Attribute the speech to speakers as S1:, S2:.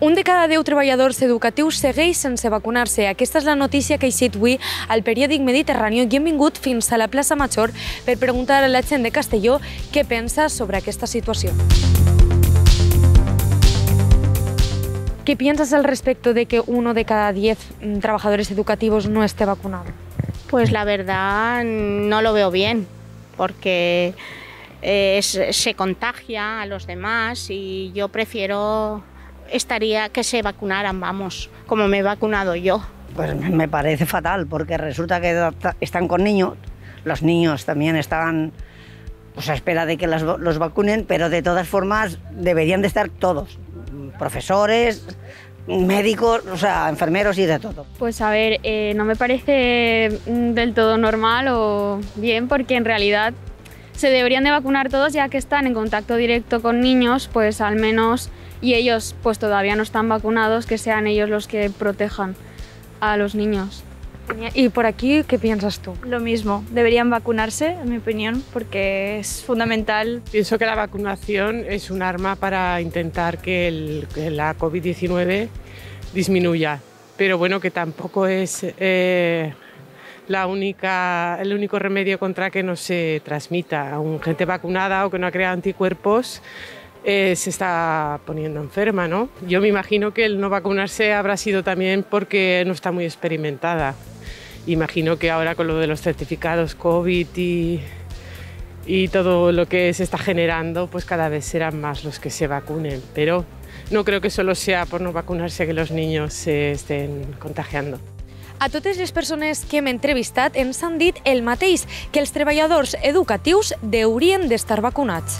S1: Un de cada 10 treballadors educatius segueix sense vacunar-se. Aquesta és la notícia que ha eixit avui al periòdic Mediterrani i hem vingut fins a la plaça Major per preguntar a la gent de Castelló què pensa sobre aquesta situació. ¿Qué piensas al respecto de que uno de cada 10 mm, trabajadores educativos no esté vacunado?
S2: Pues la verdad no lo veo bien, porque eh, se contagia a los demás y yo prefiero estaría que se vacunaran, vamos, como me he vacunado yo.
S3: Pues me parece fatal porque resulta que están con niños, los niños también están pues, a espera de que las- los vacunen, pero de todas formas deberían de estar todos, profesores, médicos, o sea, enfermeros y de todo.
S4: Pues a ver, eh, no me parece mm, del todo normal o bien porque en realidad se deberían de vacunar todos ya que están en contacto directo con niños, pues al menos y ellos pues todavía no están vacunados, que sean ellos los que protejan a los niños.
S1: Y por aquí, ¿qué piensas tú?
S5: Lo mismo, deberían vacunarse, en mi opinión, porque es fundamental.
S6: Pienso que la vacunación es un arma para intentar que, el- que la COVID-19 disminuya, pero bueno, que tampoco es eh, la única, el único remedio contra que no se transmita. Aún gente vacunada o que no ha creado anticuerpos eh, se está poniendo enferma, ¿no? Yo me imagino que el no vacunarse habrá sido también porque no está muy experimentada. Imagino que ahora con lo de los certificados COVID y, y todo lo que se está generando, pues cada vez serán más los que se vacunen. Pero no creo que solo sea por no vacunarse que los niños se estén contagiando.
S1: A totes les persones que hem entrevistat ens han dit el mateix, que els treballadors educatius deurien d'estar vacunats.